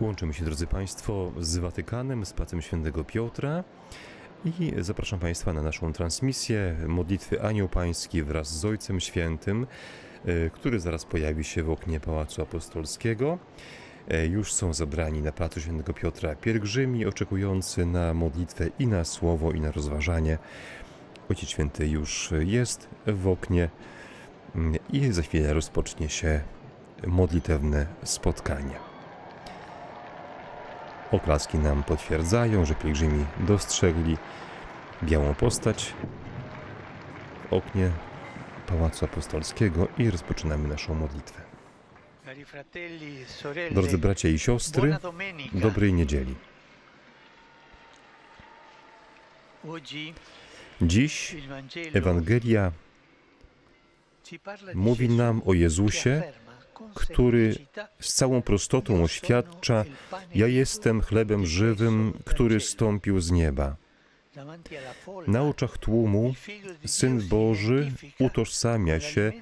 Łączymy się, drodzy Państwo, z Watykanem, z Pacem Świętego Piotra i zapraszam Państwa na naszą transmisję modlitwy Anioł Pański wraz z Ojcem Świętym, e, który zaraz pojawi się w oknie Pałacu Apostolskiego. E, Już są zebrani na Placu Świętego Piotra pielgrzymi, oczekujący na modlitwę i na słowo, i na rozważanie. Ojciec Święty już jest w oknie mm, i za chwilę rozpocznie się modlitewne spotkanie. Oklaski nam potwierdzają, że pielgrzymi dostrzegli białą postać w oknie Pałacu Apostolskiego i rozpoczynamy naszą modlitwę. Drodzy bracia i siostry, dobrej niedzieli. Dziś Ewangelia mówi nam o Jezusie, który z całą prostotą oświadcza: Ja jestem chlebem żywym, który stąpił z nieba. Na oczach tłumu Syn Boży utożsamia się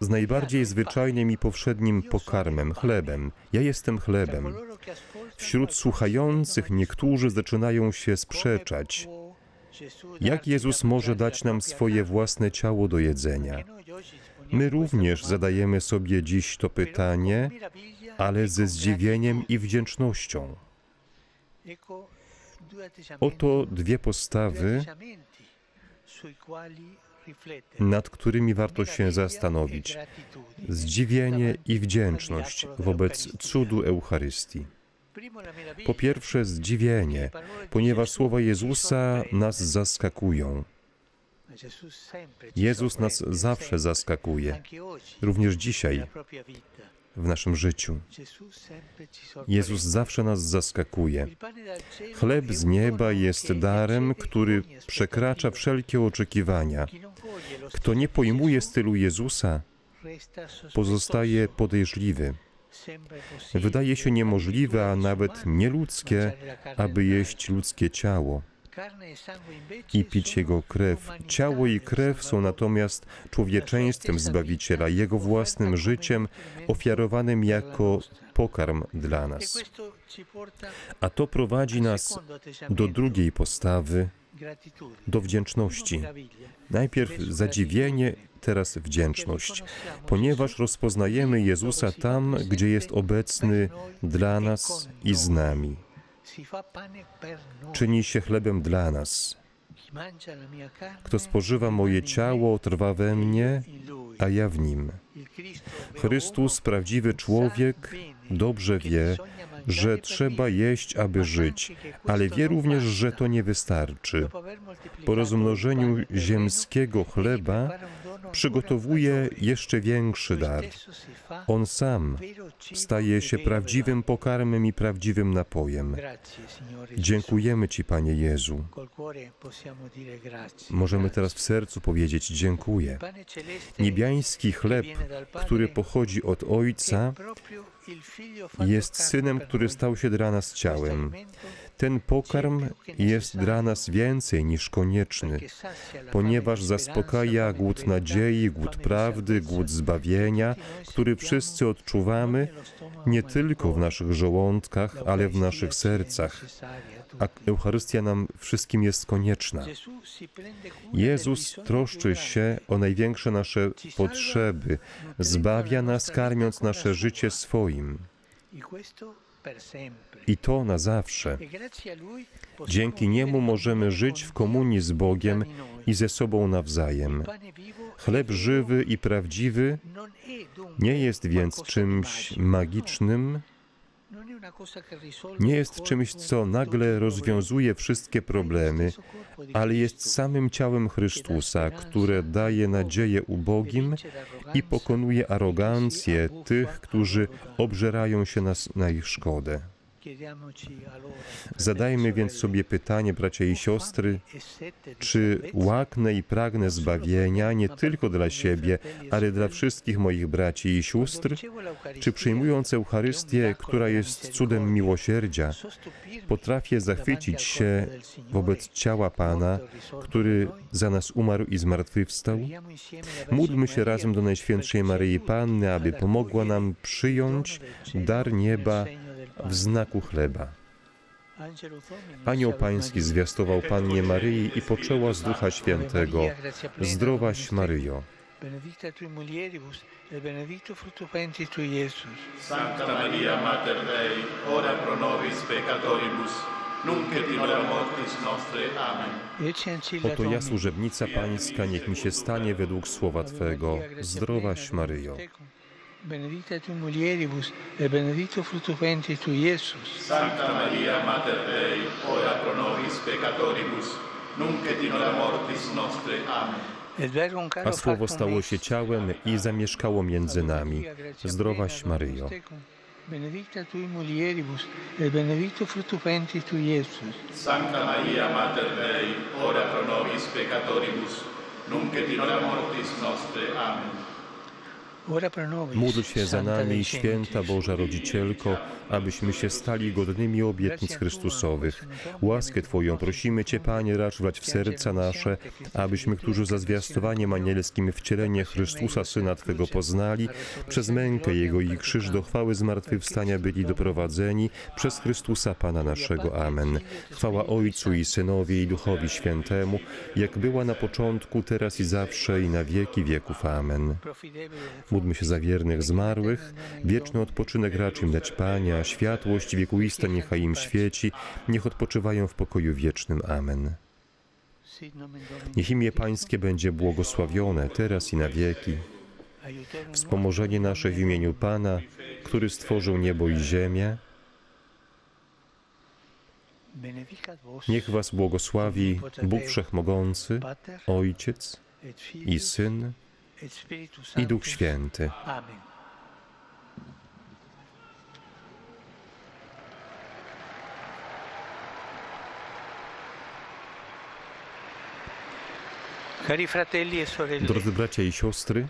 z najbardziej zwyczajnym i powszednim pokarmem, chlebem. Ja jestem chlebem. Wśród słuchających niektórzy zaczynają się sprzeczać. Jak Jezus może dać nam swoje własne ciało do jedzenia? My również zadajemy sobie dziś to pytanie, ale ze zdziwieniem i wdzięcznością. Oto dwie postawy, nad którymi warto się zastanowić. Zdziwienie i wdzięczność wobec cudu Eucharystii. Po pierwsze zdziwienie, ponieważ słowa Jezusa nas zaskakują. Jezus nas zawsze zaskakuje, również dzisiaj w naszym życiu. Jezus zawsze nas zaskakuje. Chleb z nieba jest darem, który przekracza wszelkie oczekiwania. Kto nie pojmuje stylu Jezusa, pozostaje podejrzliwy. Wydaje się niemożliwe, a nawet nieludzkie, aby jeść ludzkie ciało E i pić jego krew. Ciało i krew są natomiast człowieczeństwem Zbawiciela, Jego własnym życiem ofiarowanym jako pokarm dla E nas. A to prowadzi nas do drugiej postawy, do wdzięczności. Najpierw zadziwienie, teraz wdzięczność, ponieważ rozpoznajemy Jezusa tam, gdzie jest obecny dla nas i z nami. Czyni się chlebem dla nas. Kto spożywa moje ciało, trwa we mnie, a ja w nim. Chrystus, prawdziwy człowiek, dobrze wie, że trzeba jeść, aby żyć, ale wie również, że to nie wystarczy. Po rozmnożeniu ziemskiego chleba przygotowuje jeszcze większy dar. On sam staje się prawdziwym pokarmem i prawdziwym napojem. Dziękujemy Ci, Panie Jezu. Możemy teraz w sercu powiedzieć dziękuję. Niebiański chleb, który pochodzi od Ojca, jest Synem, który stał się dla nas ciałem. Ten pokarm jest dla nas więcej niż konieczny, ponieważ zaspokaja głód nadziei, głód prawdy, głód zbawienia, który wszyscy odczuwamy nie tylko w naszych żołądkach, ale w naszych sercach. a. Eucharystia nam wszystkim jest konieczna. Jezus troszczy się o największe nasze potrzeby, zbawia nas karmiąc nasze życie swoim. I to na zawsze. E Dzięki Niemu możemy żyć w komunii z Bogiem i ze sobą nawzajem. Chleb żywy i prawdziwy nie jest więc czymś magicznym, nie jest czymś, co nagle rozwiązuje wszystkie problemy, ale jest samym ciałem Chrystusa, które daje nadzieję ubogim i pokonuje arogancję tych, którzy obżerają się nas na ich szkodę. Zadajmy e więc sobie pytanie, bracia i siostry, e czy łaknę i pragnę zbawienia nie tylko dla siebie, ale dla wszystkich moich braci i sióstr? Czy przyjmując Eucharystię, która jest cudem miłosierdzia, potrafię zachwycić się wobec ciała Pana, który za nas umarł i zmartwychwstał? Módlmy się razem do Najświętszej Maryi Panny, aby pomogła nam przyjąć dar nieba w znaku chleba. Anioł Pański zwiastował Pannie Maryi i poczęła z Ducha Świętego. Zdrowaś Maryjo. Benedicta tui mulieribus, et benedictus fructus ventris tui, Iesus. Sancta Maria Mater Dei, ora pro nobis peccatoribus, nunc et in hora mortis nostre. Amen. Oto ja, służebnica Pańska, niech mi się stanie według słowa Twego. Zdrowaś Maryjo. Benedicta tui mulieribus, et benedictus fructus ventris tui, Iesus. Sancta Maria Mater Dei, ora pro nobis peccatoribus, nunc et in hora mortis nostre. Amen. A słowo stało się ciałem i zamieszkało między nami. Zdrowaś Maryjo. Benedicta tui mulieribus, et benedictus fructus ventris tui, Iesus. Sancta Maria Mater Dei, ora pro nobis peccatoribus, nunc et in hora mortis nostre. Amen. Módl się za nami, święta. Boża Rodzicielko, abyśmy się stali godnymi obietnic Chrystusowych. Łaskę Twoją prosimy Cię, Panie, racz wlać w serca nasze, abyśmy, którzy za zwiastowaniem anielskim wcielenie Chrystusa, Syna Twego poznali, przez mękę Jego i krzyż do chwały zmartwychwstania byli doprowadzeni przez Chrystusa Pana naszego. Amen. Chwała Ojcu i Synowi i Duchowi Świętemu, jak była na początku, teraz i zawsze i na wieki wieków. Amen. Módlmy się za wiernych zmarłych, wieczny odpoczynek racz im dać Panie, a światłość wiekuista niechaj im świeci, niech odpoczywają w pokoju wiecznym. Amen. Niech imię Pańskie będzie błogosławione teraz i na wieki. Wspomożenie nasze w imieniu Pana, który stworzył niebo i ziemię, niech Was błogosławi Bóg Wszechmogący, Ojciec i Syn i Duch Święty. Amen. E Drodzy bracia i siostry,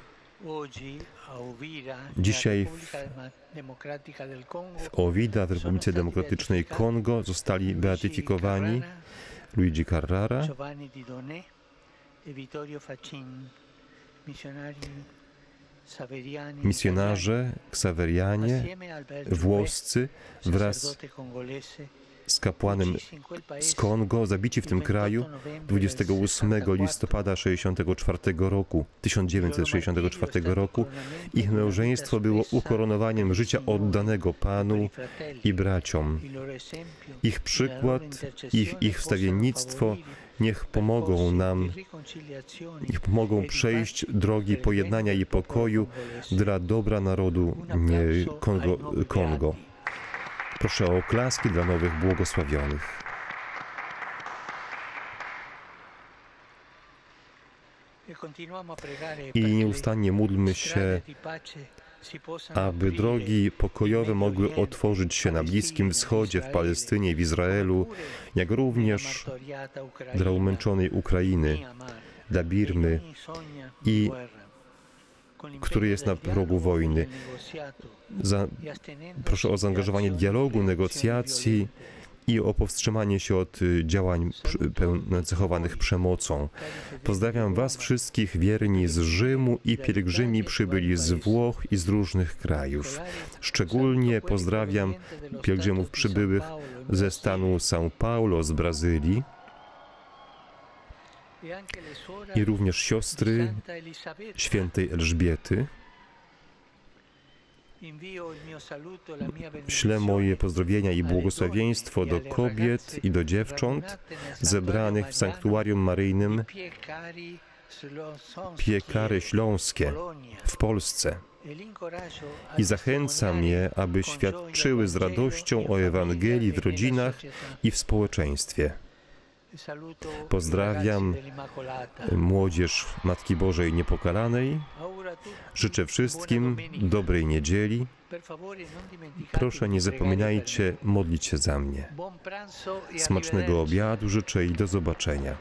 Dzisiaj w- w Ovida w Republice Demokratycznej Kongo zostali beatyfikowani Luigi Carrara, Giovanni Di Donè e Vittorio Facin, misjonarze, ksawerianie, włoscy wraz z kapłanem z Kongo zabici w tym kraju 28 listopada 64 roku, 1964 roku. Ich małżeństwo było ukoronowaniem życia oddanego Panu i braciom. Ich przykład, ich, ich wstawiennictwo niech pomogą nam, niech pomogą przejść drogi pojednania i pokoju dla dobra narodu Kongo. Kongo. Proszę o oklaski dla nowych błogosławionych. I nieustannie módlmy się, aby drogi pokojowe mogły otworzyć się na Bliskim Wschodzie, w Palestynie, w Izraelu, jak również dla umęczonej Ukrainy, dla Birmy i który jest na progu wojny. Za, proszę o zaangażowanie dialogu, negocjacji i o powstrzymanie się od y, działań nacechowanych przemocą. Pozdrawiam Was wszystkich wierni z Rzymu i pielgrzymi przybyli z Włoch i z różnych krajów. Szczególnie pozdrawiam pielgrzymów przybyłych ze stanu São Paulo z Brazylii i również siostry świętej Elżbiety. Ślę moje pozdrowienia i błogosławieństwo do kobiet i do dziewcząt zebranych w sanktuarium maryjnym Piekary Śląskie w Polsce i zachęcam je, aby świadczyły z radością o Ewangelii w rodzinach i w społeczeństwie. Pozdrawiam młodzież Matki Bożej Niepokalanej. Życzę wszystkim dobrej niedzieli. Proszę nie zapominajcie modlić się za mnie. Smacznego obiadu życzę i do zobaczenia.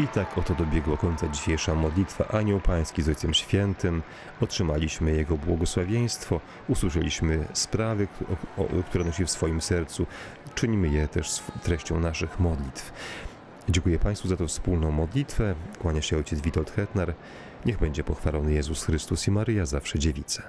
I tak oto dobiegła końca dzisiejsza modlitwa Anioł Pański z Ojcem Świętym. Otrzymaliśmy Jego błogosławieństwo, usłyszeliśmy sprawy, które nosi w swoim sercu. Czynimy je też treścią naszych modlitw. Dziękuję Państwu za tę wspólną modlitwę. Kłania się Ojciec Witold Hetnar. Niech będzie pochwalony Jezus Chrystus i Maryja zawsze dziewica.